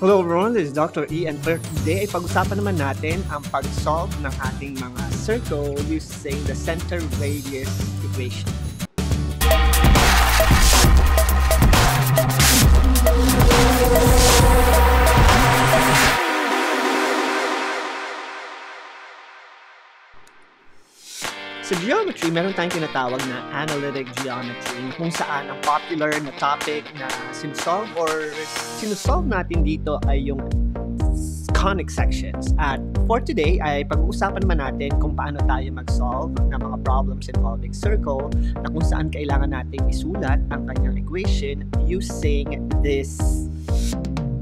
Hello everyone, this is Dr. E and for today ay pag-usapan naman natin ang pag-solve ng ating mga circle using the center radius equation. Sa geometry, meron tayong tinatawag na analytic geometry kung saan ang popular na topic na sinusolve or sinusolve natin dito ay yung conic sections. At for today ay pag-uusapan naman natin kung paano tayo mag-solve ng mga problems involving circle na kung saan kailangan nating isulat ang kanyang equation using this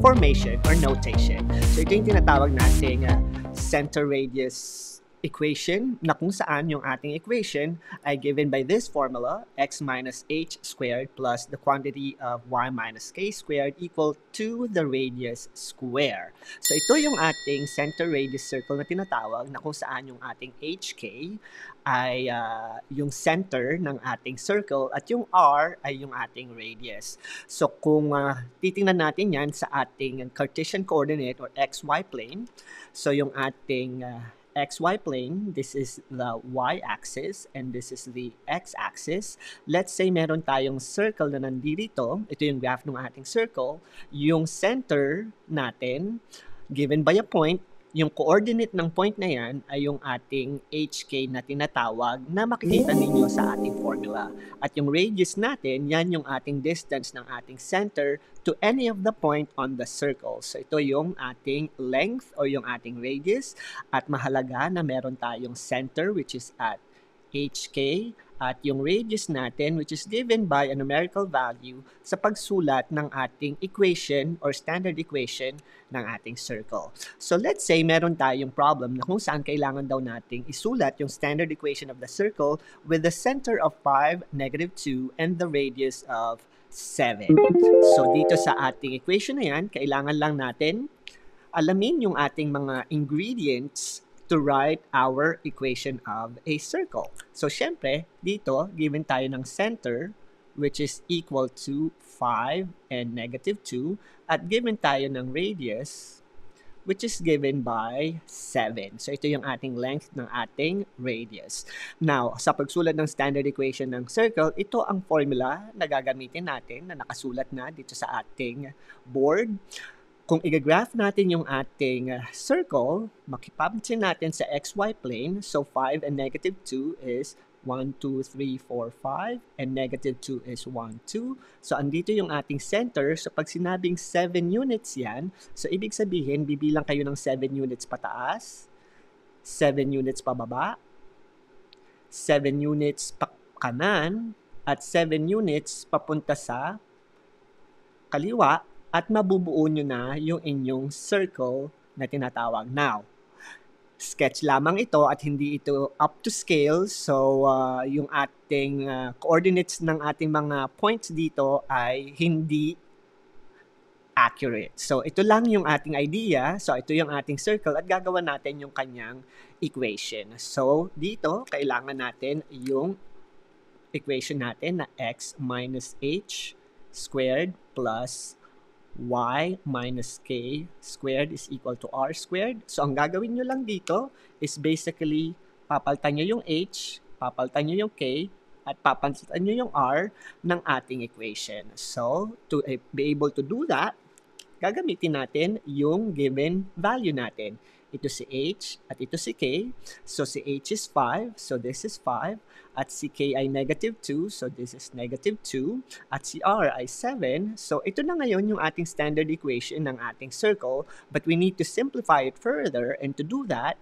formation or notation. So ito yung tinatawag nating uh, center radius equation na kung saan yung ating equation ay given by this formula, x minus h squared plus the quantity of y minus k squared equal to the radius square. So ito yung ating center radius circle na tinatawag na kung saan yung ating hk ay uh, yung center ng ating circle at yung r ay yung ating radius. So kung uh, titingnan natin yan sa ating Cartesian coordinate or xy plane, so yung ating uh, xy plane, this is the y-axis, and this is the x-axis. Let's say meron tayong circle na nandito, ito yung graph ng ating circle, yung center natin, given by a point, yung coordinate ng point na yan ay yung ating HK na tinatawag na makikita ninyo sa ating formula. At yung radius natin, yan yung ating distance ng ating center to any of the point on the circle. So ito yung ating length or yung ating radius at mahalaga na meron tayong center which is at HK at yung radius natin which is given by a numerical value sa pagsulat ng ating equation or standard equation ng ating circle. So let's say meron tayong problem na kung saan kailangan daw nating isulat yung standard equation of the circle with the center of 5, negative 2, and the radius of 7. So dito sa ating equation na yan, kailangan lang natin alamin yung ating mga ingredients to write our equation of a circle. So, syempre, dito, given tayo ng center, which is equal to 5 and negative 2, at given tayo ng radius, which is given by 7. So, ito yung ating length ng ating radius. Now, sa pagsulat ng standard equation ng circle, ito ang formula na gagamitin natin na nakasulat na dito sa ating board kung i-graph natin yung ating uh, circle, makipapansin natin sa xy plane. So 5 and negative 2 is 1, 2, 3, 4, 5. And negative 2 is 1, 2. So andito yung ating center. So pag sinabing 7 units yan, so ibig sabihin, bibilang kayo ng 7 units pataas, 7 units pababa, 7 units pa kanan, at 7 units papunta sa kaliwa at mabubuo nyo na yung inyong circle na tinatawag. Now, sketch lamang ito at hindi ito up to scale. So, uh, yung ating uh, coordinates ng ating mga points dito ay hindi accurate. So, ito lang yung ating idea. So, ito yung ating circle at gagawa natin yung kanyang equation. So, dito, kailangan natin yung equation natin na x minus h squared plus y minus k squared is equal to r squared. So, ang gagawin nyo lang dito is basically, papaltan nyo yung h, papaltan nyo yung k, at papalitan nyo yung r ng ating equation. So, to uh, be able to do that, gagamitin natin yung given value natin. Ito si h at ito si k. So, si h is 5. So, this is 5 at si k ay negative 2, so this is negative 2, at si r ay 7, so ito na ngayon yung ating standard equation ng ating circle, but we need to simplify it further, and to do that,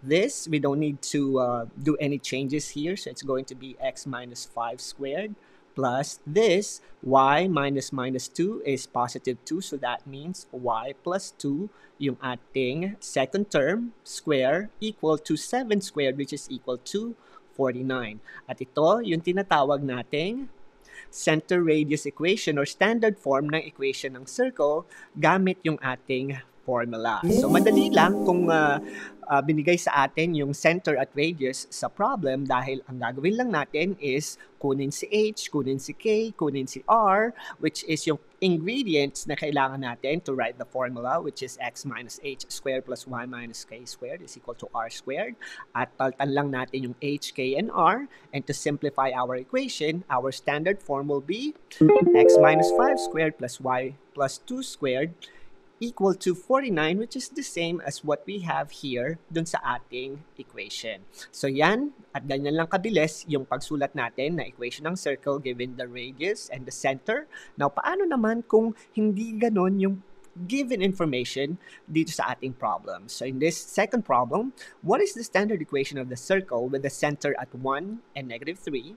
this, we don't need to uh, do any changes here, so it's going to be x minus 5 squared, plus this, y minus minus 2 is positive 2, so that means y plus 2, yung ating second term, square, equal to 7 squared, which is equal to 49. At ito yung tinatawag nating center radius equation or standard form ng equation ng circle gamit yung ating formula. So madali lang kung uh, uh, binigay sa atin yung center at radius sa problem dahil ang gagawin lang natin is kunin si h, kunin si k, kunin si r, which is yung ingredients na kailangan natin to write the formula, which is x minus h squared plus y minus k squared is equal to r squared. At paltan lang natin yung h, k, and r. And to simplify our equation, our standard form will be x minus 5 squared plus y plus 2 squared equal to 49 which is the same as what we have here dun sa ating equation. So yan, at ganyan lang kabilis yung pagsulat natin na equation ng circle given the radius and the center. Now, paano naman kung hindi ganon yung given information dito sa ating problem. So in this second problem, what is the standard equation of the circle with the center at 1 and negative 3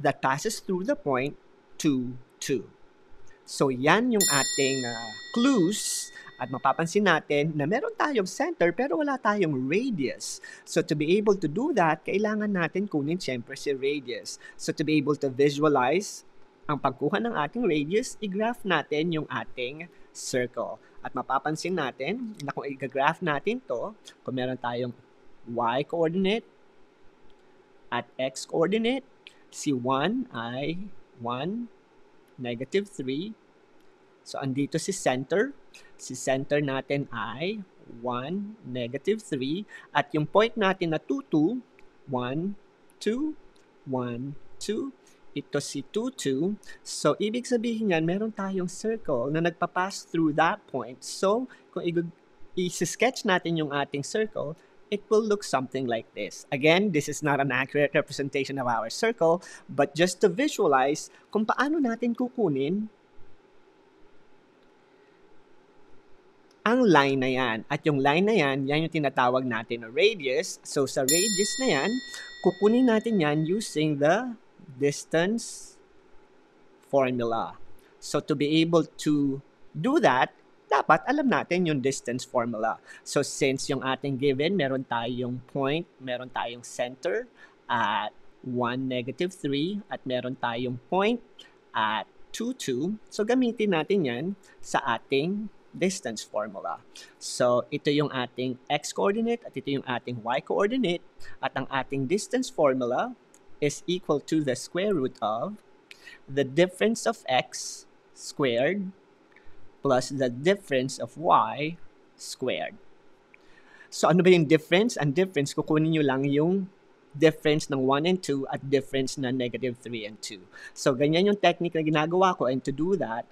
that passes through the point 2, 2? So yan yung ating uh, clues at mapapansin natin na meron tayong center pero wala tayong radius. So to be able to do that, kailangan natin kunin siyempre si radius. So to be able to visualize ang pagkuha ng ating radius, i-graph natin yung ating circle. At mapapansin natin na kung i-graph natin to, kung meron tayong y-coordinate at x-coordinate, si 1 ay 1, negative 3. So, andito si center. Si center natin ay 1, negative 3. At yung point natin na 2, 2, 1, 2, 1, 2. Ito si 2, 2. So, ibig sabihin yan, meron tayong circle na nagpa-pass through that point. So, kung i-sketch natin yung ating circle, it will look something like this. Again, this is not an accurate representation of our circle, but just to visualize kung paano natin kukunin ang line na yan. At yung line na yan, yan yung tinatawag natin na radius. So sa radius na yan, kukunin natin yan using the distance formula. So to be able to do that, dapat alam natin yung distance formula. So since yung ating given, meron tayong point, meron tayong center at 1, negative 3, at meron tayong point at 2, 2. So gamitin natin yan sa ating distance formula. So ito yung ating x-coordinate at ito yung ating y-coordinate at ang ating distance formula is equal to the square root of the difference of x squared plus the difference of y squared. So ano ba yung difference? Ang difference, kukunin nyo lang yung difference ng 1 and 2 at difference na negative 3 and 2. So ganyan yung technique na ginagawa ko and to do that,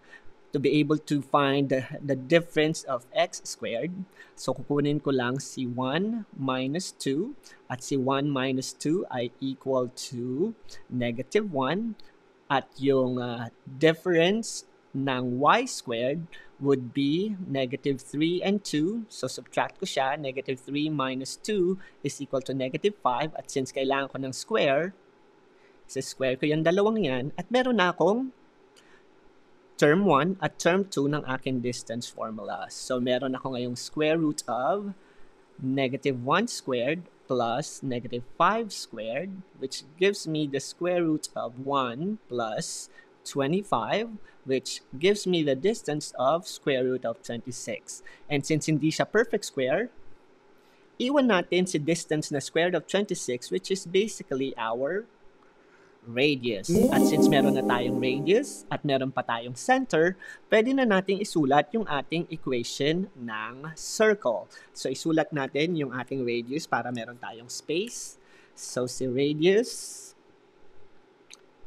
to be able to find the, the difference of x squared, so kukunin ko lang si 1 minus 2 at si 1 minus 2 ay equal to negative 1 at yung uh, difference ng y squared would be negative 3 and 2. So, subtract ko siya. Negative 3 minus 2 is equal to negative 5. At since kailangan ko ng square, sa square ko yung dalawang yan. At meron na akong term 1 at term 2 ng aking distance formula. So, meron ako ngayong square root of negative 1 squared plus negative 5 squared, which gives me the square root of 1 plus 25, which gives me the distance of square root of 26. And since hindi siya perfect square, iwan natin si distance na square root of 26, which is basically our radius. At since meron na tayong radius at meron pa tayong center, pwede na nating isulat yung ating equation ng circle. So, isulat natin yung ating radius para meron tayong space. So, si radius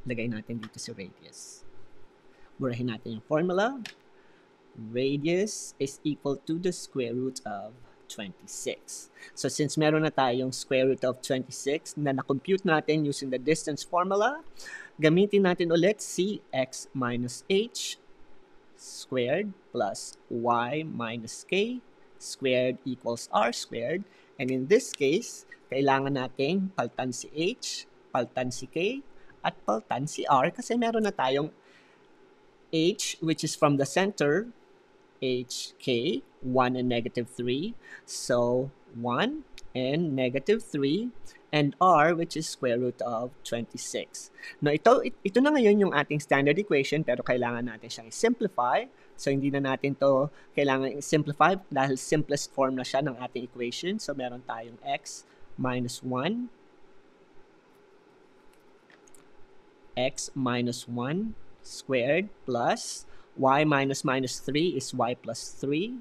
lagay natin dito si radius. Burahin natin yung formula. Radius is equal to the square root of 26. So since meron na tayong square root of 26 na na-compute natin using the distance formula, gamitin natin ulit si x minus h squared plus y minus k squared equals r squared. And in this case, kailangan nating paltan si h, paltan si k, at paltan si R kasi meron na tayong H which is from the center HK 1 and negative 3 so 1 and negative 3 and r which is square root of 26. Now ito ito na ngayon yung ating standard equation pero kailangan natin siyang simplify. So, hindi na natin to kailangan simplify dahil simplest form na siya ng ating equation. So, meron tayong x minus 1 x minus 1 squared plus y minus minus 3 is y plus 3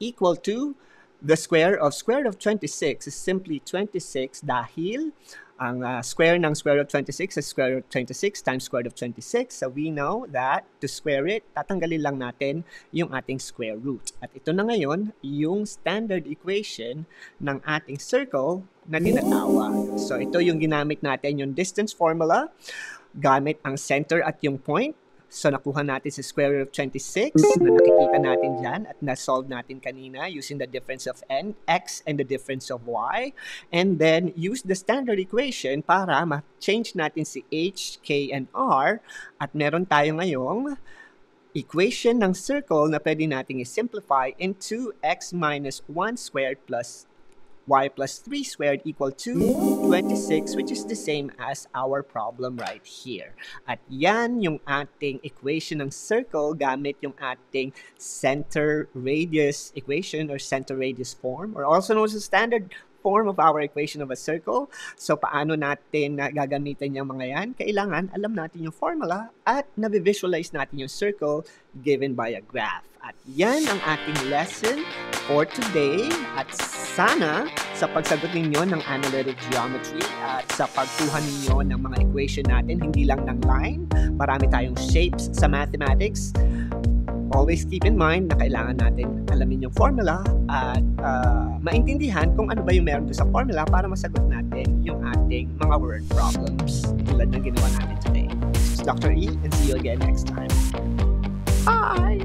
equal to the square of square of 26 is simply 26 dahil ang uh, square ng square root of 26 is square root of 26 times square of 26. So we know that to square it, tatanggalin lang natin yung ating square root. At ito na ngayon, yung standard equation ng ating circle na tinatawag. So ito yung ginamit natin, yung distance formula gamit ang center at yung point. So, nakuha natin sa square root of 26 na nakikita natin dyan at na-solve natin kanina using the difference of n, x and the difference of y. And then, use the standard equation para ma-change natin si h, k, and r. At meron tayo ngayong equation ng circle na pwede nating i-simplify into x minus 1 squared plus y plus 3 squared equal to 26 which is the same as our problem right here. At yan yung ating equation ng circle gamit yung ating center radius equation or center radius form or also known as standard form of our equation of a circle. So, paano natin uh, gagamitin yung mga yan? Kailangan alam natin yung formula at na-visualize natin yung circle given by a graph. At yan ang ating lesson for today. At sana sa pagsagot ninyo ng analytic geometry at sa pagkuha ninyo ng mga equation natin, hindi lang ng line, marami tayong shapes sa mathematics, always keep in mind na kailangan natin alamin yung formula at uh, maintindihan kung ano ba yung meron doon sa formula para masagot natin yung ating mga word problems tulad ng ginawa natin today. This is Dr. E and see you again next time. Bye!